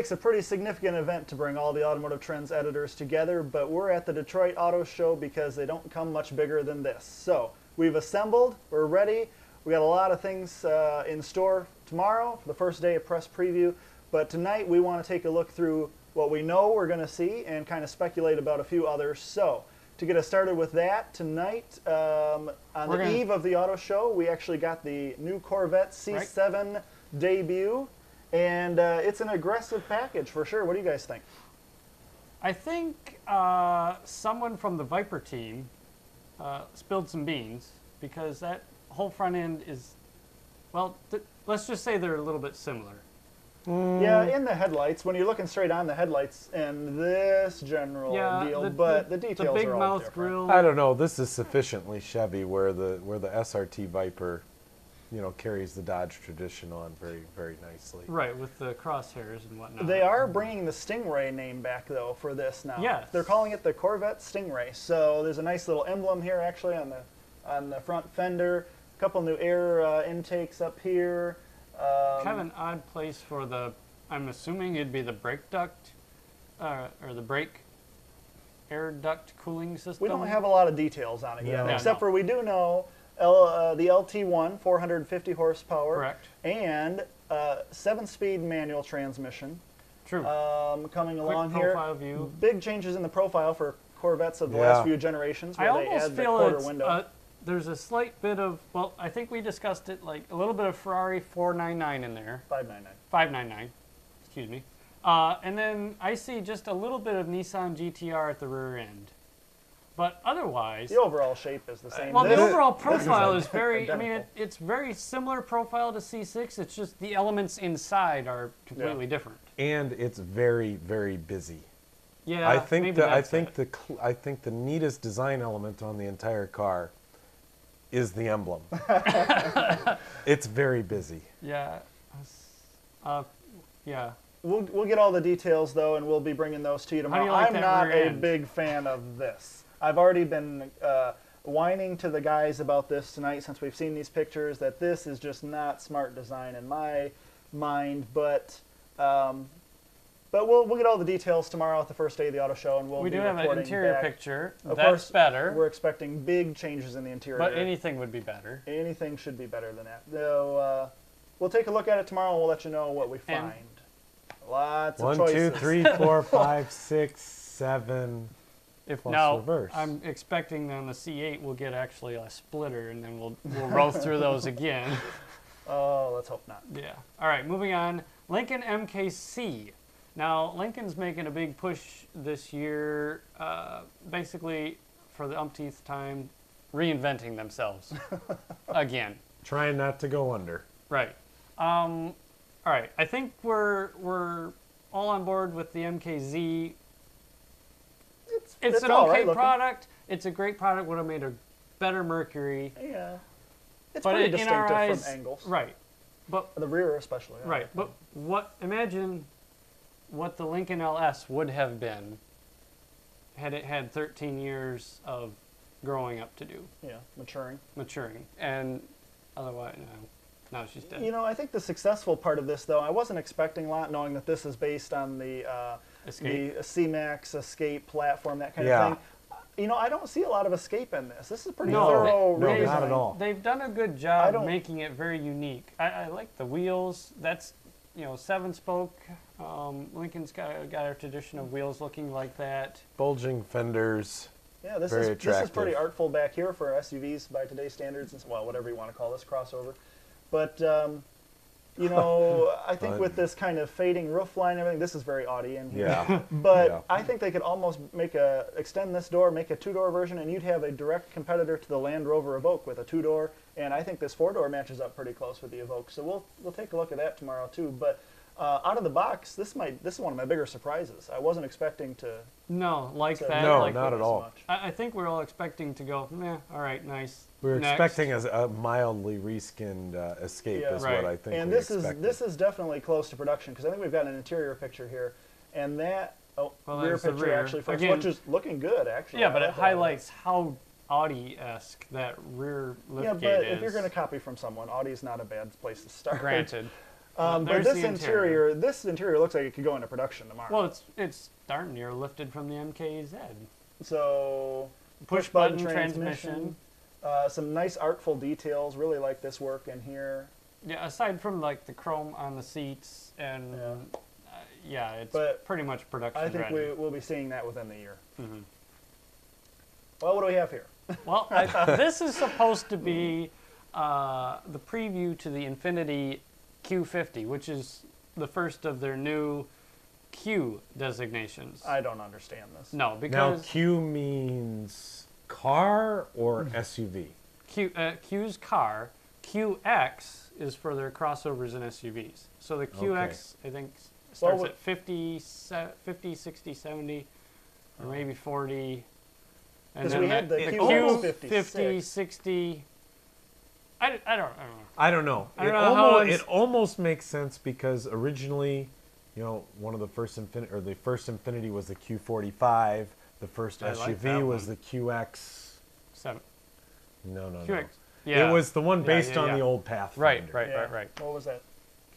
takes a pretty significant event to bring all the Automotive Trends editors together, but we're at the Detroit Auto Show because they don't come much bigger than this. So we've assembled, we're ready. We got a lot of things uh, in store tomorrow the first day of press preview, but tonight we want to take a look through what we know we're going to see and kind of speculate about a few others. So to get us started with that, tonight um, on We're the gonna- eve of the auto show, we actually got the new Corvette C7 debut, and uh, it's an aggressive package for sure. What do you guys think? I think uh, someone from the Viper team uh, spilled some beans because that whole front end is, well, th- let's just say they're a little bit similar. Yeah, in the headlights, when you're looking straight on the headlights and this general yeah, deal, the, but the, the, details big are all mouth different. grill. I don't know. This is sufficiently Chevy where the where the SRT Viper, you know, carries the Dodge tradition on very very nicely. Right, with the crosshairs and whatnot. They are bringing the Stingray name back though for this now. Yes. They're calling it the Corvette Stingray. So there's a nice little emblem here actually on the on the front fender. A couple new air uh, intakes up here. Um, kind of an odd place for the. I'm assuming it'd be the brake duct, uh, or the brake air duct cooling system. we don't have a lot of details on it yet, No. Except no. for we do know L, uh, the LT1 450 horsepower Correct. and uh, seven-speed manual transmission True. um, coming Quick along here. profile view. Big changes in the profile for Corvettes of the Yeah. last few generations, I where they almost add the feel quarter it's, window. uh, there's a slight bit of well, I think we discussed it like a little bit of Ferrari 499 in there, 599. 599, excuse me, uh, and then I see just a little bit of Nissan GTR at the rear end, but otherwise, The overall shape is the same. well, the overall profile is is very. I mean, it, it's very similar profile to C6. It's just the elements inside are completely different. And it's very very busy. Yeah, I think maybe the I think it. the cl- I think the neatest design element on the entire car is the emblem. it's very busy. yeah, uh, yeah. We'll, we'll get all the details though, and we'll be bringing those to you tomorrow. you like I'm not a end? big fan of this. I've already been uh, whining to the guys about this tonight since we've seen these pictures that this is just not smart design in my mind. But um, but we'll we'll get all the details tomorrow at the first day of the auto show, and we'll we be do have an interior back. picture. Of That's course, better. We're expecting big changes in the interior. But anything would be better. Anything should be better than that. Though uh, we'll take a look at it tomorrow, and we'll let you know what we And- find. Lots One, of choices. two, three, four, five, six, seven. If now reverse. I'm expecting on the C8 we'll get actually a splitter, and then we'll we'll roll through those again. Oh, let's hope not. Yeah. All right. Moving on. Lincoln MKC. Now Lincoln's making a big push this year, uh, basically for the umpteenth time, reinventing themselves again. Trying not to go under. Right. Um, all right. I think we're we're all on board with the MKZ. It's, an okay right product. It's a great product. Would have made a better Mercury. Yeah. It's but pretty our distinctive eyes, from angles. right? But The rear, especially. I right. But what? Imagine what the Lincoln LS would have been had it had 13 years of growing up to do. Yeah, maturing. maturing, and otherwise, no, now she's dead. You know, I think the successful part of this, though, I wasn't expecting a lot, knowing that this is based on the uh, Escape. the C-Max Escape platform, that kind Yeah. of thing. You know, I don't see a lot of Escape in this. This is pretty No, thorough no, not at all. They've done a good job making it very unique. I, I like the wheels. That's you know seven spoke. Um, Lincoln's got got a tradition of wheels looking like that. Bulging fenders. Yeah, this Very is this is pretty artful back here for SUVs by today's standards, and well, whatever you want to call this crossover. But um, you know, I think with this kind of fading roof line and everything, this is very Audi in here. Yeah. But Yeah. I think they could almost make a extend this door, make a two-door version, and you'd have a direct competitor to the Land Rover Evoque with a two-door. And I think this four-door matches up pretty close with the Evoque. So we'll we'll take a look at that tomorrow too. But uh, out of the box, this might this is one of my bigger surprises. I wasn't expecting to. No, like to that. No, like, not at all. much. I, I think we're all expecting to go. Meh. All right, nice. We were Next. expecting a, a mildly reskinned uh, escape, Yeah. is Right. what I think. and we this expected. is this is definitely close to production because I think we've got an interior picture here, and that oh Well, rear picture rear. actually first, Again- which is looking good actually. Yeah, I but it like that. highlights how Audi-esque that rear liftgate is. Yeah, but is. if you're going to copy from someone, Audi's not a bad place to start. Granted. Um, but this interior. interior, this interior looks like it could go into production tomorrow. Well, it's it's darn near lifted from the MKZ. so Push button button transmission. transmission. uh, some nice artful details. Really like this work in here. Yeah, aside from like the chrome on the seats and Yeah. uh, yeah, it's But pretty much production I think ready. we will be seeing that within the year. Mhm. Well, what do we have here? Well, I, this is supposed to be uh, the preview to the Infiniti Q50, which is the first of their new Q designations. I don't understand this. no, Now because Q means car or SUV. Q, uh, Q's car, QX is for their crossovers and SUVs. So the QX, I think, starts what- at 50, 50, 60, 70, or maybe 40. And 'Cause then we had the the QX Q 50, 60. I, d- I don't, I don't know. I don't know. I don't it, know how almost, it almost makes sense because originally, you know, one of the first Infiniti or the first Infiniti was the Q45. The first I SUV that was one. the QX. Seven. No, no, QX. no. Yeah. It was the one Yeah, based yeah, on the old Pathfinder. Right, right, Yeah. right, right. What was that?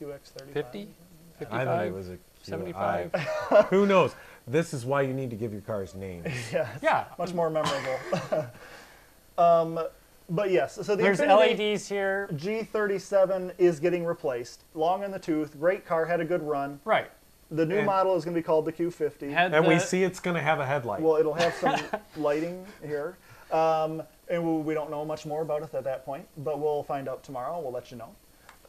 QX thirty. 50? I thought it was a Q- 75? I- who knows? This is why you need to give your cars names. Yeah. Yeah. Much more memorable. um, but yes, so the There's Infiniti LEDs here. G37 is getting replaced. Long in the tooth, great car, had a good run. Right. The new And- model is going to be called the Q50. Had And we see it's going to have a headlight. Well, it'll have some lighting here. Um, and we, we don't know much more about it at that point, but we'll find out tomorrow. We'll let you know.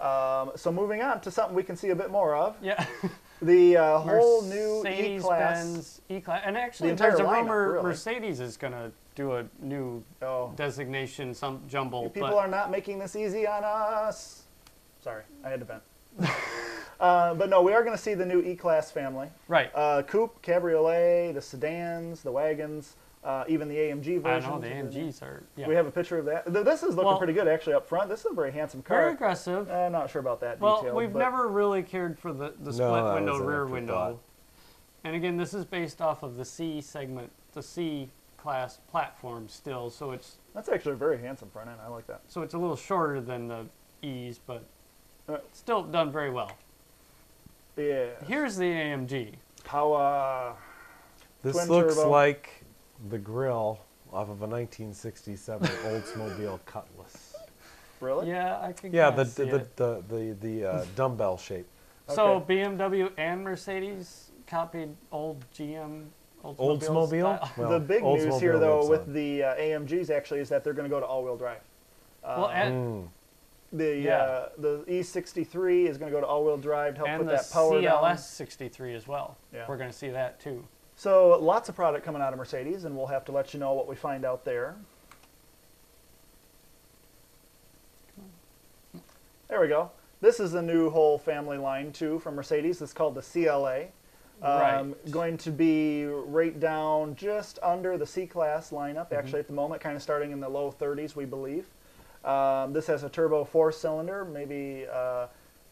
Um, so moving on to something we can see a bit more of. Yeah. The uh, whole new E-Class. Mercedes-Benz E-Class. And actually, entire there's a lineup, rumor really. Mercedes is going to do a new Oh, designation, some jumble. people but are not making this easy on us. Sorry, I had to vent. uh, but no, we are going to see the new E-Class family. right. Uh, coupe, cabriolet, the sedans, the wagons, uh, even the AMG I version. know the AMGs are yeah. We have a picture of that. This is looking Well- pretty good actually up front. This is a very handsome car. very aggressive. I'm not sure about that well, detail. we've but never really cared for the, the split that window, rear afterthought. window. And again, this is based off of the C segment, the C class platform still, so it's That's actually a very handsome front end. I like that. so it's a little shorter than the E's, but Uh, still done very well. yeah. Here's the AMG. How uh, This twin looks turbo. like the grill off of a 1967 Oldsmobile Cutlass. really? Yeah, I can. Yeah, kinda the see the, it. the the the uh, dumbbell shape. So Okay. BMW and Mercedes copied old GM Oldsmobile. Oldsmobile. style. Well, the big news here, though, with on. the uh, AMGs actually is that they're going to go to all-wheel drive. Uh, Well, and, Mm. the yeah. uh, the E63 is going to go to all-wheel drive to help and put that power CLS down. 63 as well. Yeah. We're going to see that too. So lots of product coming out of Mercedes, and we'll have to let you know what we find out there. There we go. This is a new whole family line too from Mercedes. It's called the CLA. Um, Right. Going to be right down just under the C-Class lineup, Mm-hmm. actually at the moment, kind of starting in the low 30s, we believe. Um, this has a turbo four-cylinder, maybe uh,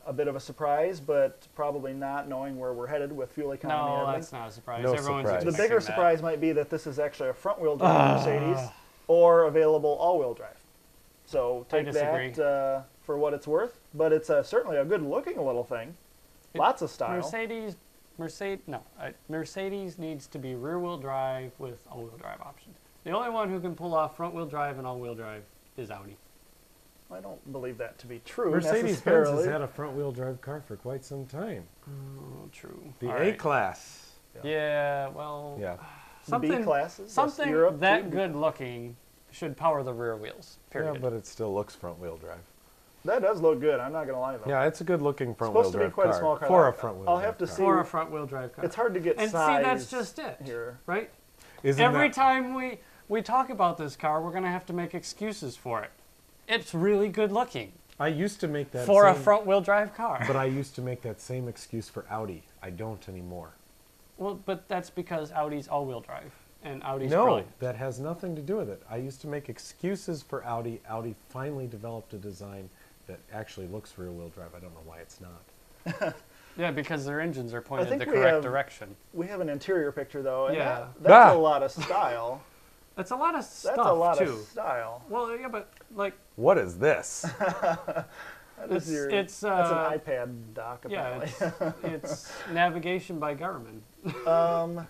a bit of a surprise, but probably not knowing where we're headed with fuel economy. No, that's not a surprise. No Everyone's surprise. The bigger that. surprise might be that this is actually a front-wheel drive Ah. Mercedes or available all-wheel drive. So take that uh, for what it's worth, but it's uh, certainly a good-looking little thing. It- Lots of style. Mercedes, Mercedes, no, uh, Mercedes needs to be rear-wheel drive with all-wheel drive options. The only one who can pull off front-wheel drive and all-wheel drive is Audi. I don't believe that to be true Mercedes Benz has had a front-wheel drive car for quite some time. Oh, true. The All A right. class. Yeah, well, Yeah. The something B classes, that's something Europe that too. good looking should power the rear wheels. Period. Yeah, but it still looks front-wheel drive. That does look good. I'm not gonna lie though. Yeah, it's a good-looking it's front-wheel supposed to be quite car a small car. for I'll- a front-wheel. I'll drive have to car. see. For a front-wheel drive car. It's hard to get and see, that's just it, here. right? Isn't Every that- time we we talk about this car, we're gonna have to make excuses for it. It's really good looking I used to make that for a front-wheel drive car. But I used to make that same excuse for Audi. I don't anymore. well, but that's because Audi's all-wheel drive and Audi's no, brilliant. that has nothing to do with it. I used to make excuses for Audi. Audi finally developed a design that actually looks rear-wheel drive. I don't know why it's not. Yeah, because their engines are pointed think the correct have- direction. We have an interior picture though, and Yeah. that, that's Ah. a lot of style. That's a lot of stuff that's a lot too. of style. Well, yeah, but like What is this? This It's, is your, it's that's uh, an iPad dock yeah, apparently. it's, it's navigation by Garmin. um,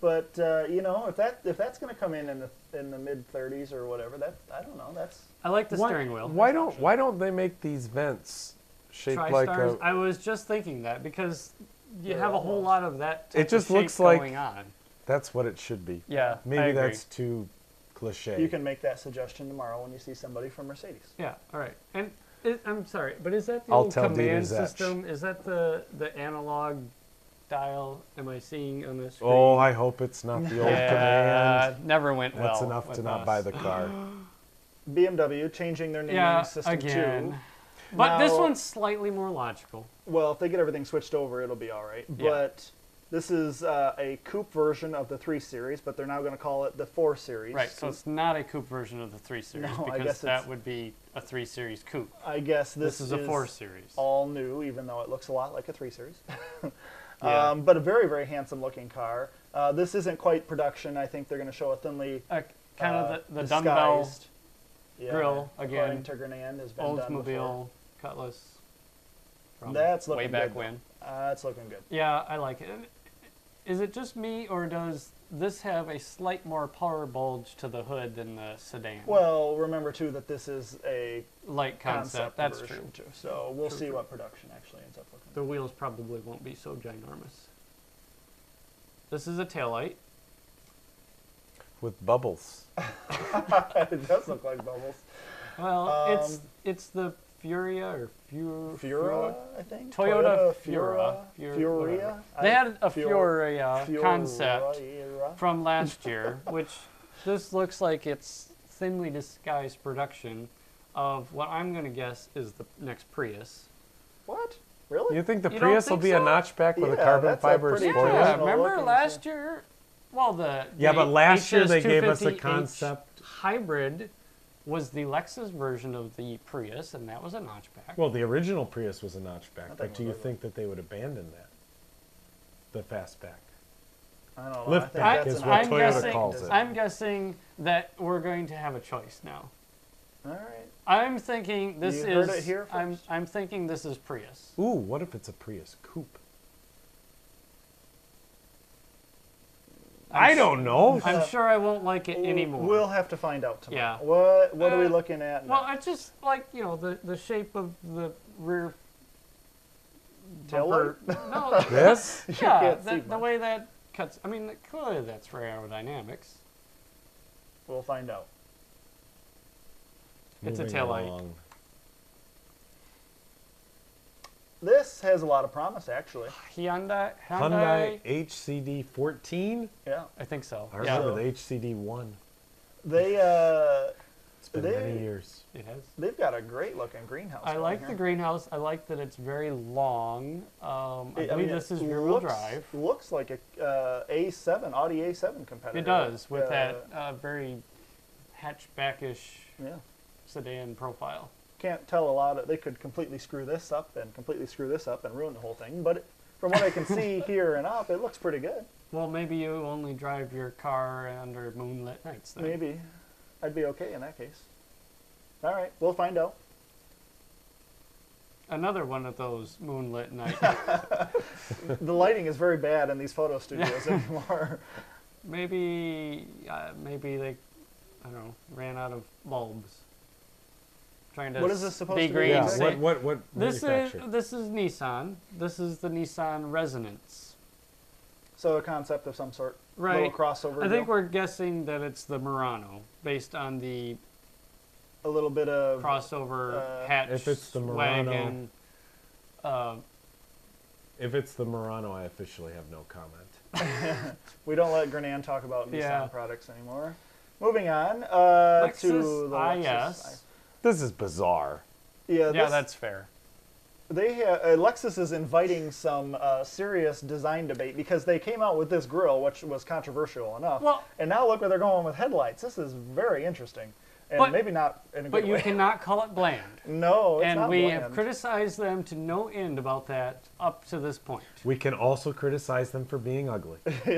but uh, you know, if that if that's going to come in in the in the mid 30s or whatever, that I don't know. That's I like the why, steering wheel. Why don't Why don't they make these vents shaped like TriStars. a? I was just thinking that because you have a whole lot of that. Type It just of shape looks like- going on. That's what it should be. Yeah, I Maybe agree. that's too cliche. you can make that suggestion tomorrow when you see somebody from Mercedes. Yeah. All right. And it, I'm sorry, but is that the I'll old tell command Dieter's system? Is that the the analog dial? Am I seeing on this? Oh, I hope it's not the old yeah, command. never went well. That's enough to with not buy the car. BMW changing their naming Yeah, system again. too. But this one's slightly more logical. Well, if they get everything switched over, it'll be all right. Yeah. But this is uh, a coupe version of the 3 Series, but they're now going to call it the 4 Series. Right. So it's not a coupe version of the three series No, I because guess that would be a three series coupe. I guess This, this, is a four series. all new, even though it looks a lot like a 3 Series. Yeah. um, but a very, very handsome looking car. Uh, this isn't quite production. I think they're going to show a thinly Uh, kind of the, the dumbbell yeah, grill again. to Grenand has been done. Oldsmobile Cutlass. From That's way looking back good. when. Uh, it's looking good. Yeah, I like it. Is it just me, or does this have a slight more power bulge to the hood than the sedan? Well, remember too that this is a light concept. concept, That's version true. too. So we'll True, see true. what production actually ends up looking. The wheels probably won't be so ginormous. This is a taillight. With bubbles. it does look like bubbles. Well, it's Um, it's the Furia or Fur, Fura, I think. Toyota Fura. Fura, Fur- Furia. They had a Fura- Furia concept Fura. from last year, which this looks like it's thinly disguised production of what I'm going to guess is the next Prius. What? Really? You think the You don't Prius will think be a so? notchback with a Yeah, carbon that's a fiber pretty spoiler? Yeah, remember last year? Well, the Yeah, the but last year they gave us a HS250H concept- hybrid was the Lexus version of the Prius, and that was a notchback. Well, the original Prius was a notchback, but do you ugly. think that they would abandon that? The fastback. I don't know. Liftback is what I'm Toyota guessing, calls it. I'm guessing that we're going to have a choice now. All right. I'm thinking this You is. heard it here I'm. I'm thinking this is Prius. Ooh, what if it's a Prius coupe? I'm I s- don't know. I'm sure I won't like it anymore. We'll have to find out tomorrow. Yeah. What What are we Uh, looking at? Well, now? it's just like you know the the shape of the rear. Tail bumper- No, This? yeah, can't the, see the much. way that cuts. I mean, clearly that's for aerodynamics. We'll find out. It's a Moving taillight. along. This has a lot of promise, actually. Hyundai, Hyundai Hyundai. HCD 14. Yeah. I think so. I yeah, remember the HCD 1. They uh, It's been They- many years. it has. they've got a great looking greenhouse. I like here. the greenhouse. I like that it's very long. Um, I It- believe mean, this it is rear wheel looks- drive. Looks like a uh, A7 Audi A7 competitor. It does with Uh, that uh, very hatchbackish Yeah. sedan profile. Can't tell a lot. Of, they could completely screw this up and completely screw this up and ruin the whole thing. But from what I can see here and up, it looks pretty good. Well, maybe you only drive your car under moonlit nights. Then. Maybe I'd be okay in that case. All right, we'll find out. Another one of those moonlit nights. the lighting is very bad in these photo studios anymore. maybe, uh, maybe they, I don't know, ran out of bulbs. Trying to What is this supposed be to be green. Yeah, what, what, what This is this is Nissan. This is the Nissan Resonance. so a concept of some sort, Right. little crossover. I think we're guessing that it's the Murano, based on the a little bit of crossover uh, hatch If it's the Murano- wagon. Uh, If it's the Murano, I officially have no comment. We don't let Grenand talk about Nissan Yeah. products anymore. Moving on uh, Lexus to the IS. Lexus. This is bizarre. Yeah, yeah, this- that's fair. they ha- uh, Lexus is inviting some uh, serious design debate because they came out with this grill, which was controversial enough. Well- and now look where they're going with headlights. This is very interesting, and But- maybe not in a But you way. cannot call it bland. no, it's and not we bland. have criticized them to no end about that up to this point. We can also criticize them for being ugly.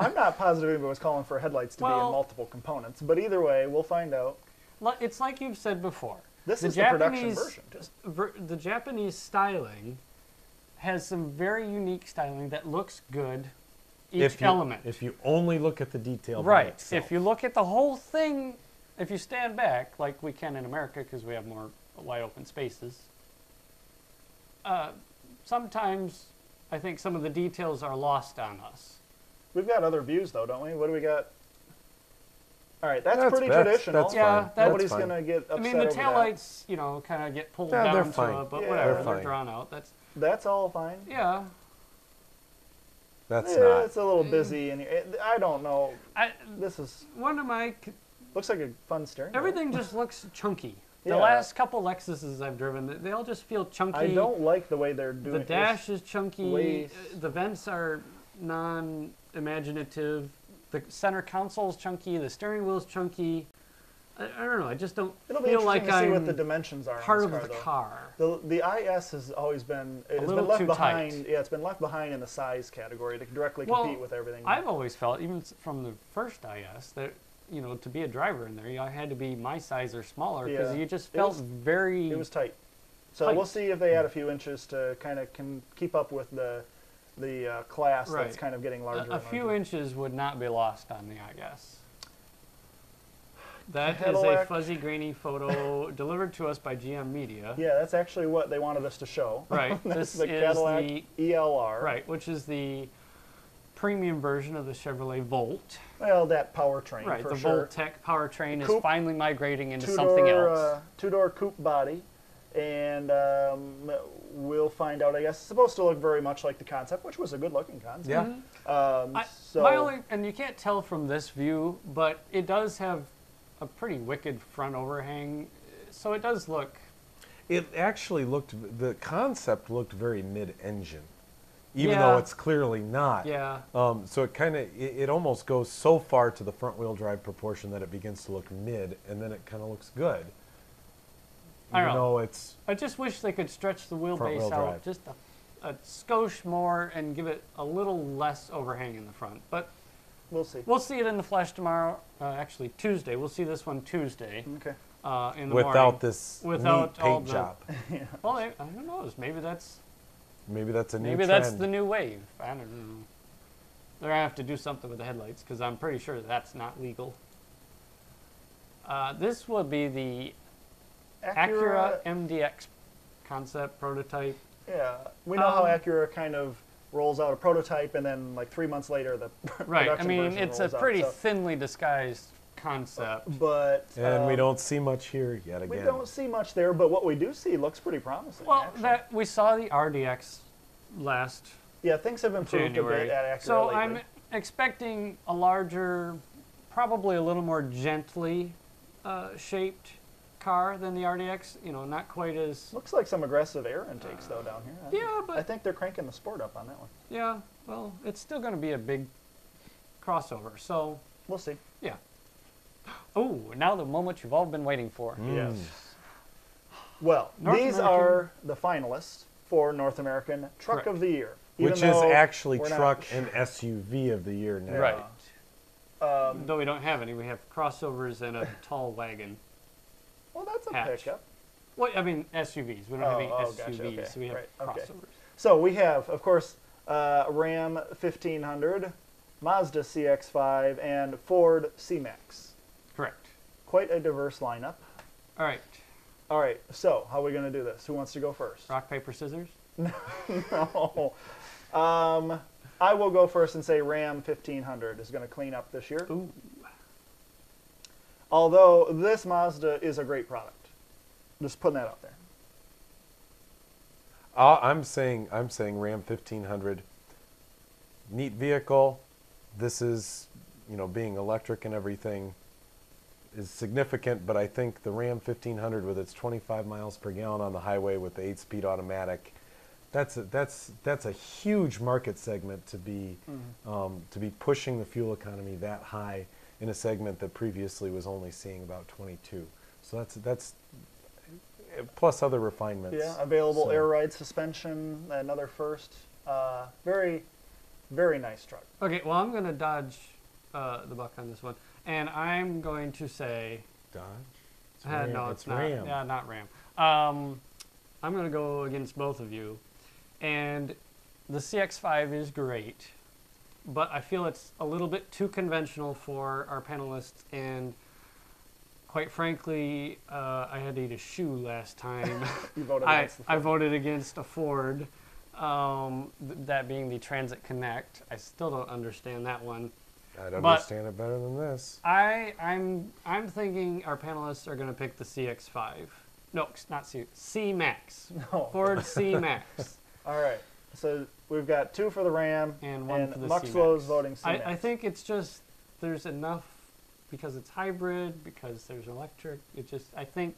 I'm not positive anybody was calling for headlights to be in multiple components, but either way, we'll find out. Li- It's like you've said before. This the is the production Japanese version. too. the Japanese styling has some very unique styling that looks good. Each if you, element. If you only look at the detail. right. If you look at the whole thing, if you stand back like we can in America because we have more wide open spaces, uh, sometimes I think some of the details are lost on us. We've got other views though, don't we? What do we got? All right, that's, That's- pretty that's- traditional. that's Yeah, fine. that's Nobody's fine. gonna get upset I mean, the tail lights, you know, kind of get pulled Yeah, they're down to it, but Yeah. whatever, They're they're drawn out. That's That's all fine. yeah. That's Yeah, not. it's a little busy, and I don't know. I, This is one of my looks like a fun steering. everything just looks chunky. The Yeah. last couple Lexuses I've driven, they- they all just feel chunky. I don't like the way they're doing The dash is chunky. ways- uh, The vents are non-imaginative. The center console is chunky. The steering wheel is chunky. I, I don't know. I just don't It'll be feel like to see I'm what the dimensions are. part of this the car, car. The the IS has always been it's little been left too behind. tight. Yeah, it's been left behind in the size category to directly Well, compete with everything. I've always felt, even from the first IS, that you know, to be a driver in there, you had to be my size or smaller because Yeah. you just It felt was- very. It was tight. So Tight. we'll see if they add a few inches to kind of can keep up with the the uh, class that's kind of getting larger. a, a few larger. inches would not be lost on me, I guess. That is a fuzzy, grainy photo delivered to us by GM Media. Yeah, that's actually what they wanted us to show. Right. this the is Cadillac the ELR. right, which is the premium version of the Chevrolet Volt. Well, that powertrain Right. for The sure. Voltec powertrain is finally migrating into something else. Uh, two door coupe body, and um, find out. I guess it's supposed to look very much like the concept, which was a good looking concept. Yeah. Um, I, so my only, and you can't tell from this view, but it does have a pretty wicked front overhang, so it does look. It actually looked. The concept looked very mid-engine, even Yeah. though it's clearly not. Yeah. Um, so it kind of it, it almost goes so far to the front-wheel drive proportion that it begins to look mid, and then it kind of looks good. I don't know. it's I just wish they could stretch the wheelbase out drive. just a, a skosh more and give it a little less overhang in the front. But we'll see. we'll see it in the flesh tomorrow. Uh, actually, Tuesday. We'll see this one Tuesday Okay. uh, in the without morning. this Without neat all paint the- job. Well, I, I don't know. Maybe that's Maybe that's a new maybe trend. that's the new wave. I don't know. They're gonna have to do something with the headlights because I'm pretty sure that's not legal. Uh, this will be the Acura MDX concept prototype. Yeah, we know how Um, Acura kind of rolls out a prototype, and then like three months later, the Right. I mean, it's a rolls out, pretty so- thinly disguised concept. But and we um, don't see much here yet again. We don't see much there, but what we do see looks pretty promising. Well, actually. that we saw the RDX last yeah, things have improved January. a bit at Acura so lately. I'm expecting a larger, probably a little more gently uh, shaped car than the RDX. You know, not quite as. Looks like some aggressive air intakes though down here. I think- Yeah, but I think they're cranking the sport up on that one. yeah. Well, it's still going to be a big crossover. So We'll see. yeah. Oh, now the moment you've all been waiting for. Mm. Yes. Well, North these American- are the finalists for North American Truck Correct. of the Year. Which is actually we're not truck and SUV of the year now. Right. Um, Though we don't have any, we have crossovers and a tall wagon. That's a Hatch. pickup. Well, I mean SUVs. We don't have Oh, any oh, SUVs. gotcha, okay, We have right, okay. crossovers. So we have, of course, uh, Ram 1500, Mazda CX-5, and Ford C-Max. Correct. Quite a diverse lineup. All right. All right, so how are we going to do this? Who wants to go first? Rock paper scissors. no. Um, I will go first and say Ram 1500 is going to clean up this year. Ooh. Although this Mazda is a great product. Just putting that out there. Uh, I'm saying I'm saying Ram 1500. Neat vehicle. This is, you know, being electric and everything is significant, but I think the Ram 1500 with its 25 miles per gallon on the highway with the 8-speed automatic, that's a, that's that's a huge market segment to be um, to be pushing the fuel economy that high in a segment that previously was only seeing about 22. So that's that's plus other refinements. Yeah, available So- air ride suspension, another first. Uh, very, very nice truck. Okay. Well, I'm going to dodge uh, the buck on this one, and I'm going to say Dodge. Uh, Ram. no, it's, It's not. Ram. Yeah, not Ram. Um, I'm gonna go against both of you, and the CX-5 is great, but I feel it's a little bit too conventional for our panelists, and quite frankly, uh, I had to eat a shoe last time. You voted I, against the I voted against a Ford, um, th- that being the Transit Connect. I still don't understand that one. I'd But- understand it better than this. I I'm I'm thinking our panelists are going to pick the CX5. No, not C C Max. No. Ford C Max All right. So we've got two for the Ram and one and for the Muxlow's C-Max. voting C. I, I think it's just there's enough because it's hybrid because there's electric. It just I think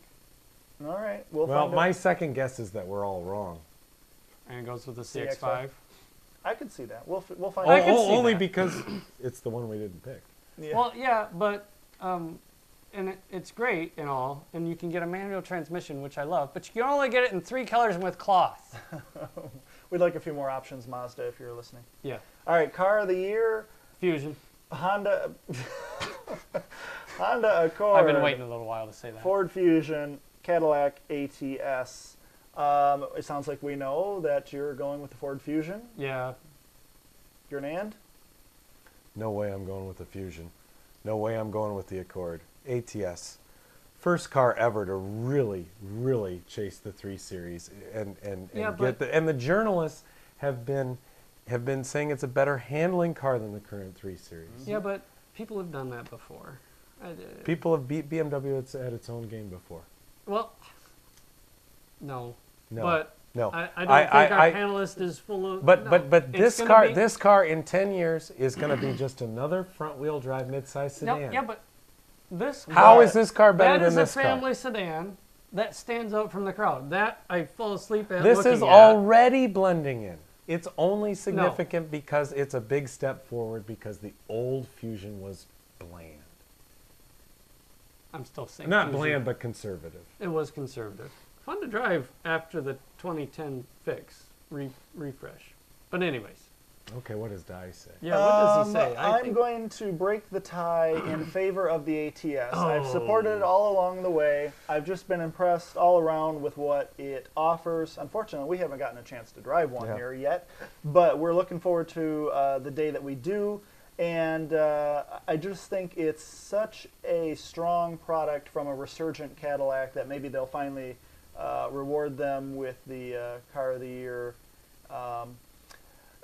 All right. We'll Well, find my out. second guess is that we're all wrong. and it goes with the CX-5. CX5. I could see that. We'll f- we'll find I out. can Oh, see only that. because it's the one we didn't pick. Yeah. Well, yeah, but um, and it, it's great and all, and you can get a manual transmission, which I love, but you can only get it in three colors and with cloth. We'd like a few more options, Mazda, if you're listening. Yeah, All right. Car of the year, Fusion. Honda. Honda Accord. I've been waiting a little while to say that. Ford Fusion, Cadillac ATS. Um, it sounds like we know that you're going with the Ford Fusion. Yeah, You're an and? No way I'm going with the Fusion. No way I'm going with the Accord. ATS. First car ever to really, really chase the three series and and, and Yeah, get the and the journalists have been have been saying it's a better handling car than the current three series. yeah, but people have done that before. People have beat BMW at, at its own game before. Well, no. No, But no. I, I don't I- think I- our panelist is full of. But no. but but this car be- this car in ten years is going to be just another front wheel drive midsize sedan. No, yeah, but this. How But is this car better That than is this a family sedan that stands out from the crowd. That I fall asleep at. This is at. already blending in. It's only significant because it's a big step forward because the old Fusion was bland. I'm still saying. Not Fusion. bland, but conservative. It was conservative. Fun to drive after the 2010 fix re- refresh. But anyways, Okay, what does Di say? yeah. What does he Um, say? I I'm think- going to break the tie in favor of the ATS. I've supported it Oh. all along the way. I've just been impressed all around with what it offers. Unfortunately, we haven't gotten a chance to drive one Yeah. here yet, but we're looking forward to uh, the day that we do. And uh, I just think it's such a strong product from a resurgent Cadillac that maybe they'll finally uh, reward them with the uh, car of the year. Um,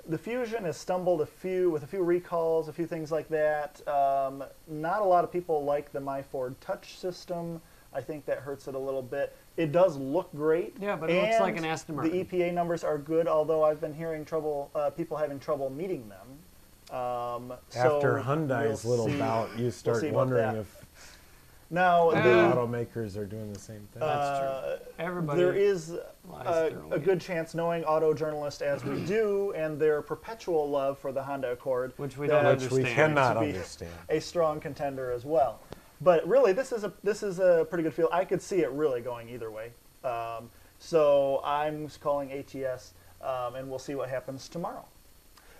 the Fusion has stumbled a few with a few recalls, a few things like that. Um, not a lot of people like the MyFord Touch system. I think that hurts it a little bit. It does look great. Yeah, but it looks like an Aston The EPA numbers are good, although I've been hearing trouble, uh, people having trouble meeting them. Um, so After Hyundai's we'll little see. bout, you start see about wondering if Now Uh, the the automakers are doing the same thing. That's true. uh, Everybody. there is lies a, their own a good chance, knowing auto journalists as we do, and their perpetual love for the Honda Accord, Which we don't Which we understand. cannot to be- understand. a strong contender as well. But really, this is a this is a pretty good field. I could see it really going either way. Um, so I'm calling ATS, um, and we'll see what happens tomorrow.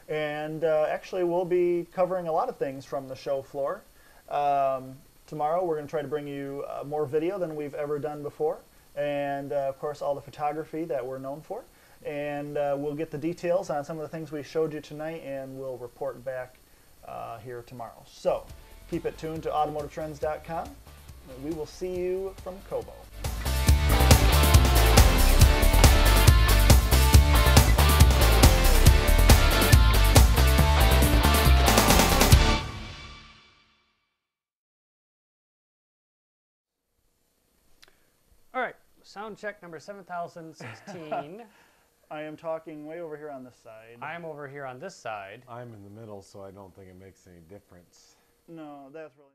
And uh, actually, we'll be covering a lot of things from the show floor. Um, tomorrow, we're going to try to bring you uh, more video than we've ever done before, and uh, of course, all the photography that we're known for. And uh, we'll get the details on some of the things we showed you tonight, and we'll report back uh, here tomorrow. So keep it tuned to automotivetrends.com. We will see you from Cobo. Sound check number 7016. I am talking way over here on this side. I'm over here on this side. I'm in the middle, so I don't think it makes any difference. no, that's really.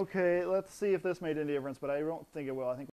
Okay, let's see if this made any difference, but I don't think it will. I think